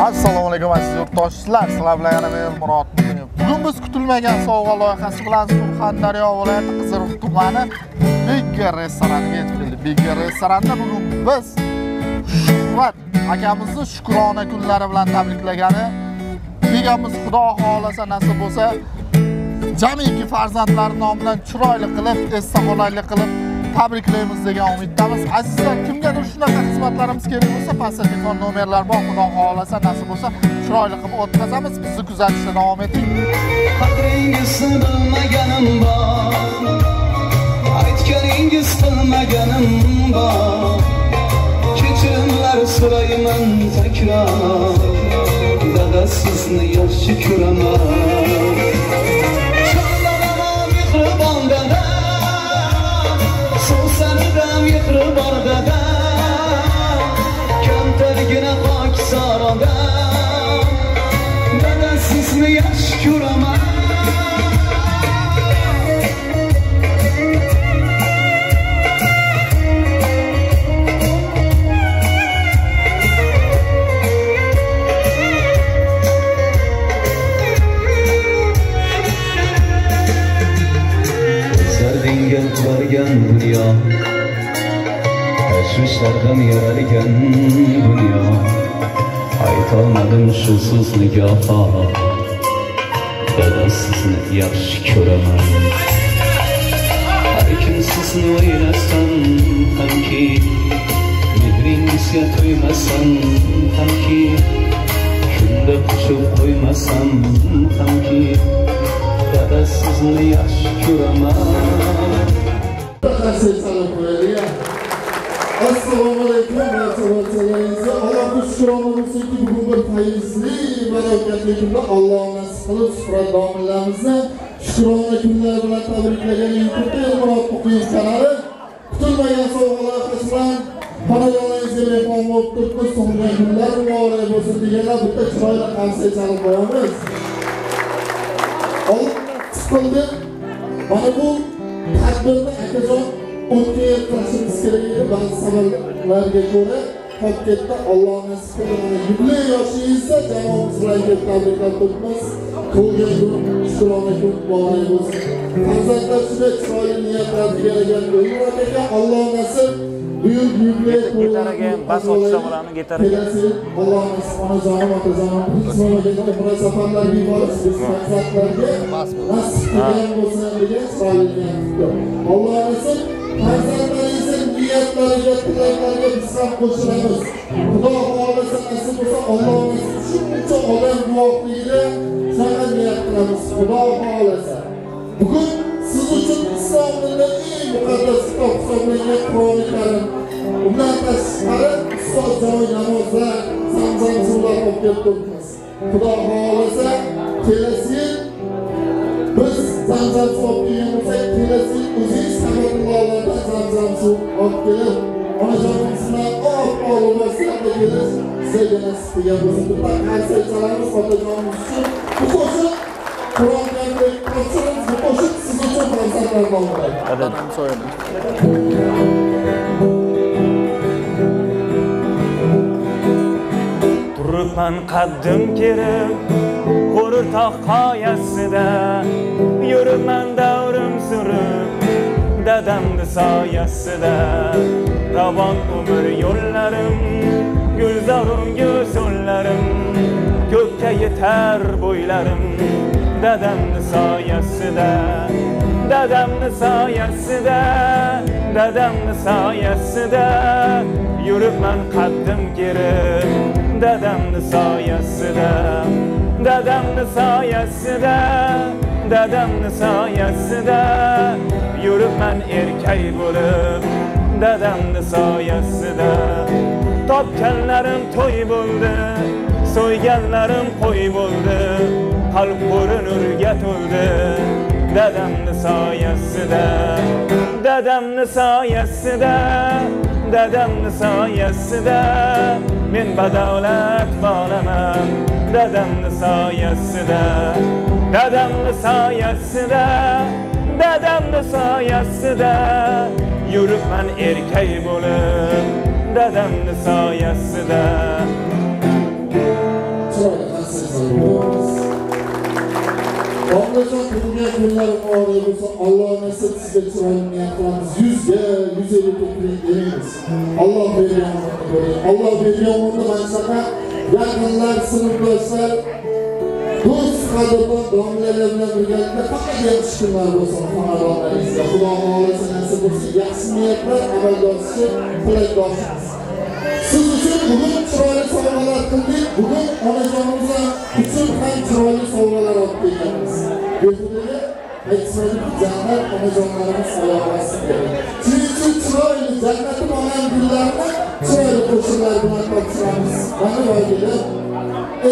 assalomu alaykum aziz yurtdoshlar. Sizlar bilan yana men murod bugun biz kutilmagan sovg'a loyihasi bilan surxondaryo viloyati qiziriq tumani bigga restoraniga yetib keldik. Bigga restoranda bugun biz shuhrat akamizni shukrona kunlari bilan tabriklagani begamiz xudo xohlasa nasib bo'lsa jamiki farzandlari nomidan chiroyli qilib esda qolayli qilib tabriklaymiz degan umiddamiz. Azizlar kimgadir shunaqa xizmatlarimiz kerak bo'lsa pastda telefon nomerlar bor xudo xohlasa nasib bo'lsa chiroyli qilib o'tkazamiz. Bizni kuzatishda davom eting. Qadringizni bilmaganim bor. Aytganingiz qilmaganim bor. Kechirimlar so'rayman takror dada sizni yaxshi ko'raman. Gözümü yaş kurama Serdingen tvargen dünya. Esmişlerden yararken dünya. Ait olmadım şulsuz nikaha goho Dada sizni yaxshi ko'raman Har kim sizni o'ylasam hamki Mehringizga to'ymasam hamki Shunda quchib qo'ymasam hamki Dada sizni yaxshi ko'raman Qancha salom qo'yaylik. Assalomu alaykum barcha barchalaringizga. Allohga shukrona bo'lsinki, bugun qilib shuhrat domillamizni shukrona kunlari bilan tabriklagan YouTube Murod Muqimov kanali kutilmagan sovg'a loyihasi bilan xonadoningizga mehmon bo'lib turibmiz. Tug'ilgan kunlar muborak bo'lsin deganlar bitta chiroyli konsert chalib qo'yamiz. Alloh qildi. Mana bu tadbirni akajon o'tga yetkazishimiz kerak edi ba'zi sabablarga ko'ra qolib ketdi alloh nasib qildi mana yubiley yoshingizda jamoamiz bilan kelib tabriklab turibmiz tug'ilgan kun shukrona kun muborak bo'lsin farzandlar shunday chiroyli niyatlar tugalagan murat aka alloh nasib buyuk yubiley ko'taragan bas otishlarni ko'taragan. kelasi alloh nasib onajonim otajonim biz mamlakatga umra safarlarga yuborish biz farzandlarga nasib qilgan bo'lsin degan chiroyli niyat alloh nasib farzandlaringizni niyatlariga tilaklariga biz ham qo'shilamiz xudo xohlasa nasib bo'lsa alloh nasib shuncha odam guvohligida shunaqa niyat qilamiz xudo xohlasa bugun siz uchun islom dinida eng muqaddas kitob hisoblangan qur'oni karim undan tashqari ustoz joy namozlar zamzam suvlar olib kelib turibmiz xudo xohlasa kelasi yil biz zamzam suv olib kelgan bo'lsak kelasi yil o'zingiz safarlardan zamzam suv olib kelib onajonimiz bilan oppoq liboslarda kelib sizga nasib qilgan bo'lsin bitta konsert chalamiz otajonimiz uchun bu qo'shiq qur'on karimdagi topshiramiz. Turibman qaddim kerib, qo'ri tog' qoyasida Yuribman davrim surib, dadamni soyasida Ravon umr yo'llarim, gulzorum go'sollarim Ko'kka yetar bo'ylarim, dadamni soyasida Dadamni soyasida, dadamni soyasida Yuribman qaddim kerib, dadamni soyasida Dadamni soyasida, dadamni soyasida Yuribman erkak bo'lib, dadamni soyasida Topganlarim to'y bo'ldi, so'yganlarim qo'y bo'ldi Qalb qo'ri nurga to'ldi. Dadamni soyasida dadamni soyasida dadamni soyasida men badavlat bolaman. Dadamni soyasida dadamni soyasida dadamni soyasida yuribman erkak bo'lib. Dadamni soyasida kunlar muoriy bo'lsa Alloh nasib sizga chiroyli niyat qilamiz. 100 ga 150 ga kiring demaymiz. Alloh bergan umrni ko'ring. Alloh bergan umrni mana yaqinlar, sinfdoshlar, do'st qadrdon domlalar bilan birgalikda faqat yaxshi kunlar bo'lsin xonadonlaringizda. Xudo xohlasa nasib bo'lsa yaxshi niyatlar amalga oshishi tilakdoshimiz. Siz uchun bugun chiroyli sovg'alar qildik. Bugun onajonimiz uchun ham chiroyli sovg'alar olib kelganmiz. Behudaga aytishmaylik, jannat onajonlarimiz oyog'i ostiga. Shuning uchun chiroyli jannatim onam gullarini chiroyli qo'shiqlar bilan Bana Mana boygilar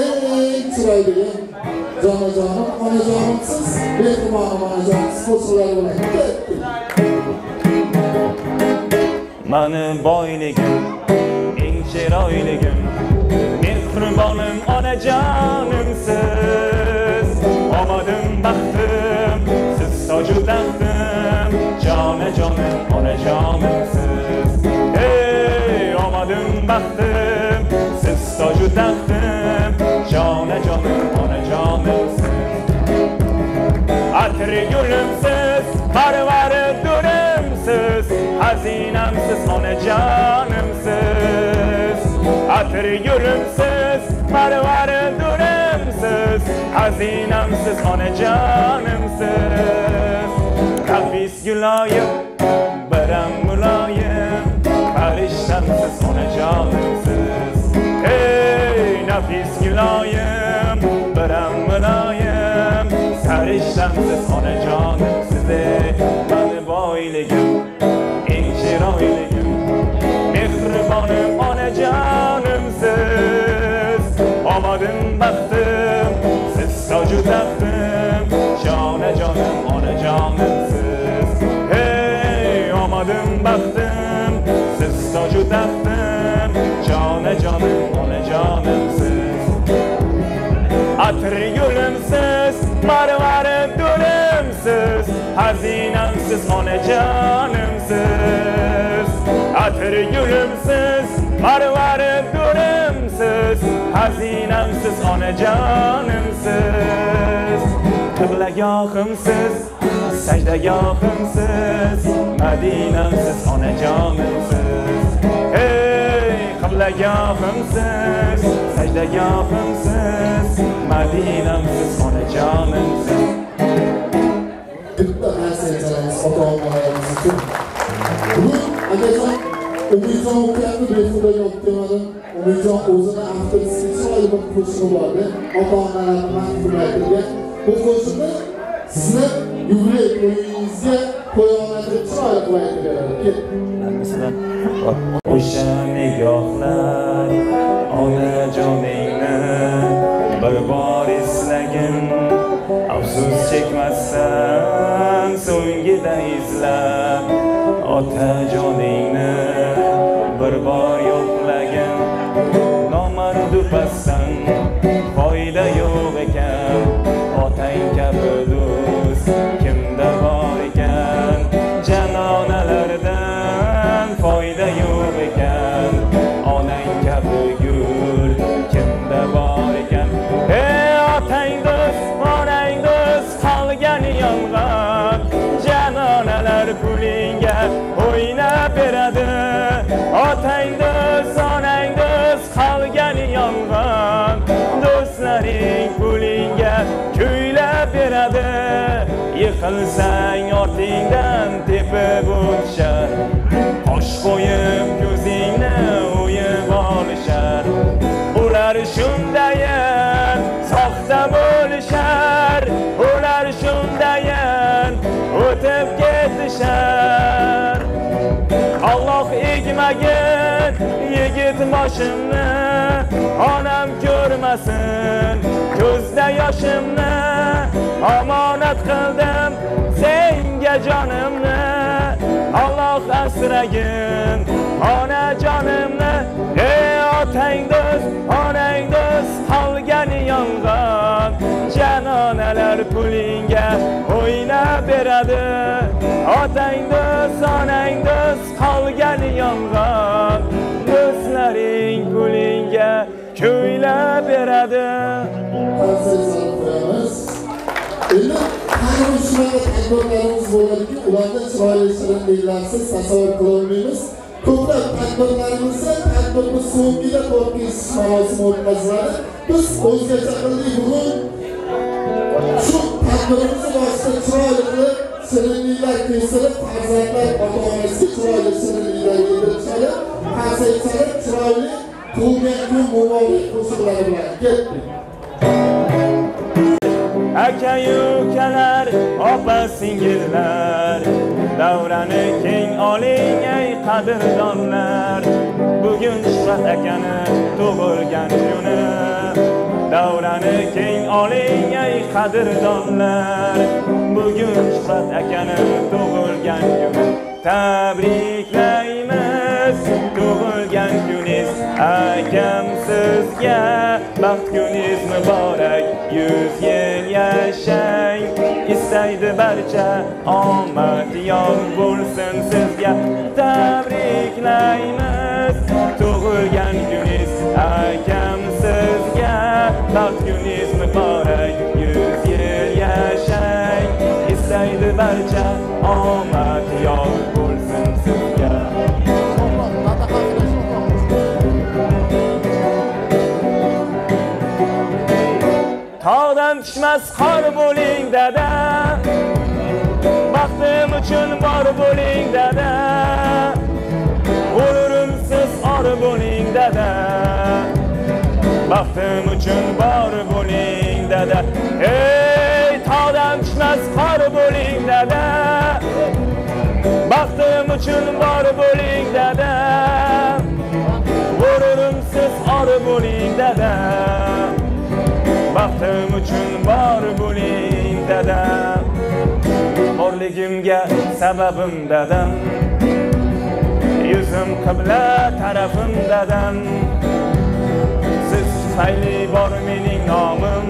eng chiroyli jonajonim, onajonimsiz, mehribonim onajonimsiz qo'shiqlar bilan ketdik. mani boyligim eng chiroyligim mehribonim onajonimsiz gülümsüz, parvarı dürümsüz. Hazinemsiz, onacanımsız Atri gülümsüz, parvarı dürümsüz. Hazinemsiz, onacanımsız Nafis gülayım, Sarıştamsiz onajonim size Mani boyligim eng chiroyligim Mehribonim onajonimsiz Omadim baxtim siz toju taxtim Canımsız o ne canımsız? Atır gülümsüz Marvarı gülümsüz Hazinemsiz o ne canımsız? Kıble yakımsız Secde yakımsız Medinemsiz o ne canımsız? Hey kıble yakımsız Secde yakımsız Medinemsiz o ne canımsız? Aytamiz ota onalarimiz uchun bugun akajon umidjon ukamni behudaga olib kelmadim umidjon o'zini avtorisiga chiroyli bir qo'shig'i bor edi ota onalarni mahfumay bu qo'shiqni sizni yubiley to'yingizga qo'yaman deb chiroyli qilib O'sha nigohlar onajoningni afsus chekmasdan so'ngida izlab otajoningni yiqilsang ortingdan tepib o'tishar qosh qo'yib ko'zingni o'yib olishar ular shundayin soxta bo'lishar ular shundayin o'tib ketishar Alloh egmagin yigit boshimni onam ko'rmasin. Ko'zda yoshimni omonat qildim senga jonimni. Alloh asragin onajonimni ey otang do'st onang do'st qolgan yolg'on janonalar pulingga o'ynab beradi. Otang do'st onang qolgan yolg'on do'stlaring pulingga kuylab beradi endi Qanday shunaqa tadbirlarimiz bo'ladiki, ularni chiroyli shirin shirinliklarsiz tasavvur qilolmaymiz. Ko'plab tadbirlarimizda tadbirni so'ngida o'tkazish marosimi o'tkaziladi. Biz o'zgacha qildik bugun shu tadbirimizni boshida chiroyli qilib shirinliklar kesilib, farzandlar ota-onasiga chiroyli shirinliklar yedirishadi. Qarsaychalik chiroyli tug'ilgan kun muborak qo'shiqlari bilan ketdik. aka ukalar opa singillar davrani keng oling ey qadrdonlar bugun shuhrat akani tug'ilgan kuni davrani keng oling ey qadrdonlar. Bugun shuhrat akani tug'ilgan kuni. Tabriklaymiz tug'ilgan kuningiz. Akam sizga baxt kuningiz muborak. Yuz yil yashang istaydi barcha omad yor bo'lsin sizga. Tabriklaymiz. Baxt kuningiz muborak yuz yil yashang istaydi barcha omad yor bo'lsin sizga tog'dan tushmas qor bo'ling dada baxtim uchun bor bo'ling dada baxtim uchun bor bo'ling dada ey tog'dan tushmas qor bo'ling dada baxtim uchun bor bo'ling dada o'lurim siz or bo'ling dada baxtim uchun bor bo'ling dadam borligimga sababim dadam yuzim qibla tarafim dadam sayli bor mening nomim.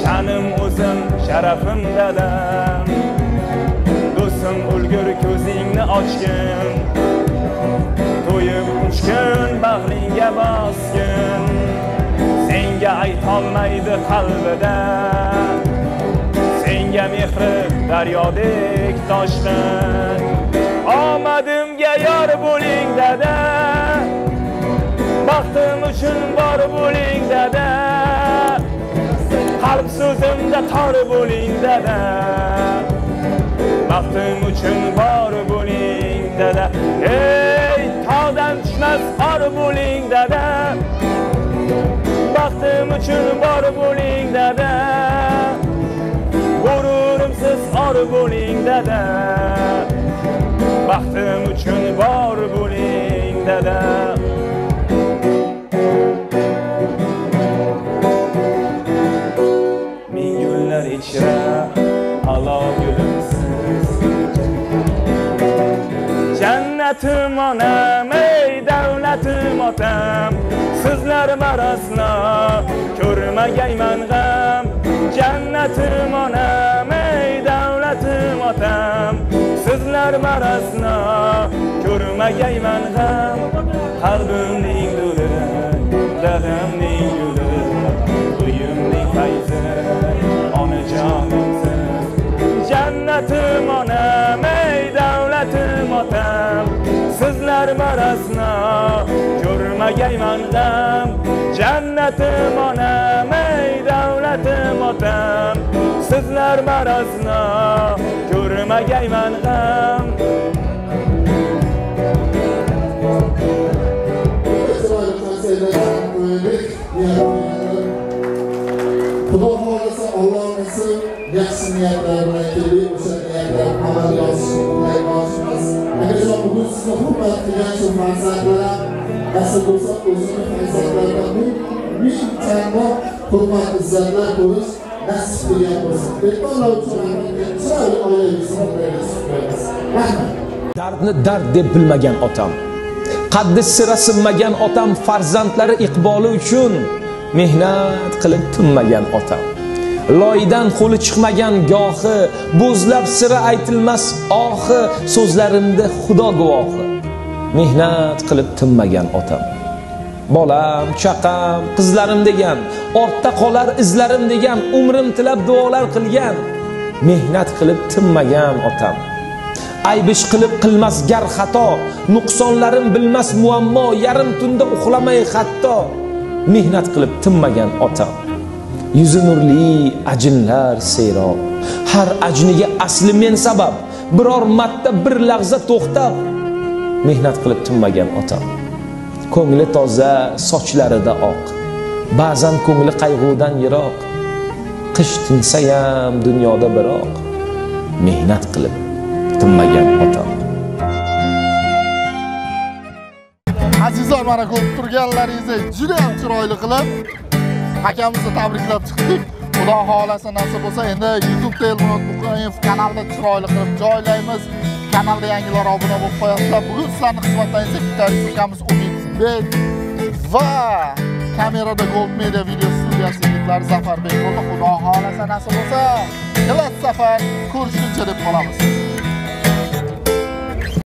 Sha'nim o'zim sharafim dadam. Do'stim ulgur ko'zingni ochgin. To'yib uchgin bag'ringga bosgin. Senga aytolmaydi qalbida. Senga mehri daryodek toshdan. Omadimga yor bo'ling dadam baxtim uchun bor bo'ling dada qalb so'zimda tor bo'ling dada baxtim uchun bor bo'ling dada ey tog'dan tushmas or bo'ling dada baxtim uchun bor bo'ling dada g'ururimsiz or bo'ling dada baxtim uchun bor bo'ling dada onam ey davlatim otam sizlar marosna ko'rmagayman g'am jannatim onam ey davlatim otam sizlar marosna ko'rmagayman g'am qalbimning nuri dadamning guli uyimning fayzi onajonimsiz jannatim onam ey davlatim otam sizlar marosna ko'rmagaymandam jannatim onam ey davlatim otam sizlar marosna ko'rmagaymandam. Nasib bo'lsa o'zini farzandlaridan ming chanda hurmat izzatlar ko'rish nasib qilgan bo'lsin. Mehmonlar uchun chiroyli oilaviy suhbatlar nasib qilamiz. Rahmat. dardni dard deb bilmagan otam qaddi sira sinmagan otam farzandlari iqboli uchun mehnat qilib tinmagan otam loydan qo'li chiqmagan gohi bo'zlab sira aytilmas ohi so'zlarimda xudo guvohi mehnat qilib tinmagan otam. Bolam chaqam qizlarim degan ortda qolar izlarim degan umrim tilab duolar qilgan. Mehnat qilib tinmagan otam. Ayb ish qilib qilmas gar xato nuqsonlarim bilmas muammo yarim tunda uxlamay hatto mehnat qilib tinmagan otam. Yuzi nurli ajinlar serob har ajniga asli men sabab biror marta bir lahza to'xtab. Mehnat qilib tinmagan otam. Ko'ngli toza sochlarida oq. Ba'zan ko'ngli qayg'udan yiroq. Qish tinsayam dunyoda biroq. Mehnat qilib tinmagan otam. Azizlar mana ko'rib turganlaringizdek juda ham chiroyli qilib akamizni tabriklab chiqdik. Xudo xohlasa nasib bo'lsa endi youtube elmurod kanalida chiroyli qilib joylaymiz. Kanalga yangilar obuna bo'lib qo'yasizlar bugun sizlarni xizmatlaringizda gitarist ukamiz umidbek va kamerada gold media video studiyasi yigitlari zafarbek bo'ldi xudo xohlasa nasib bo'lsa kelasi safar ko'rishguncha deb qolamiz.